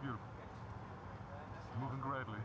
beautiful. Moving greatly.